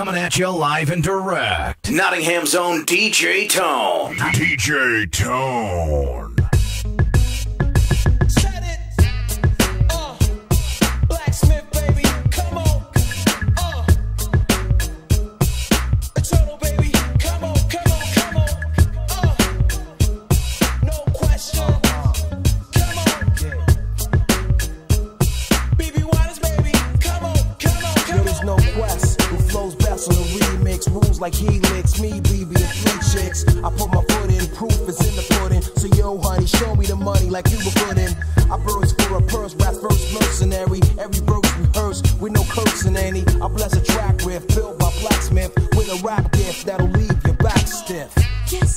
coming at you live and direct. Nottingham's own DJ Tone. DJ Tone. I burst for a purse, rap first mercenary. Every verse rehearsed with no cursing any. I bless a track riff filled by blacksmith with a rap gift that'll leave your back stiff. Yes,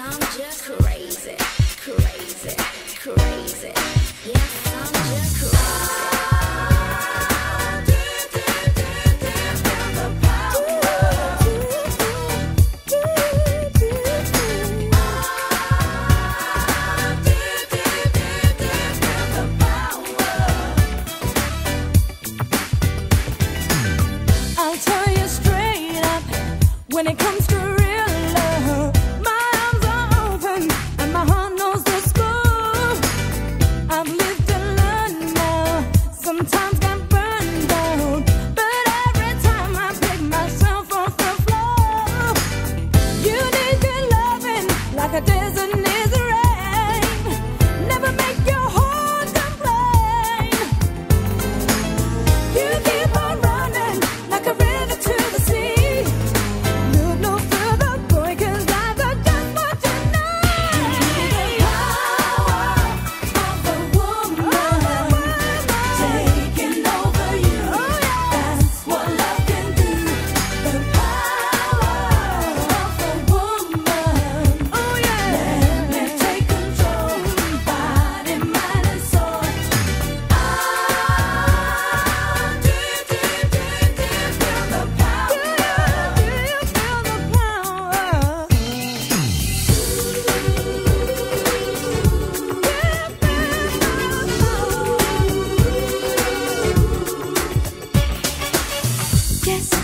Yes, Yes.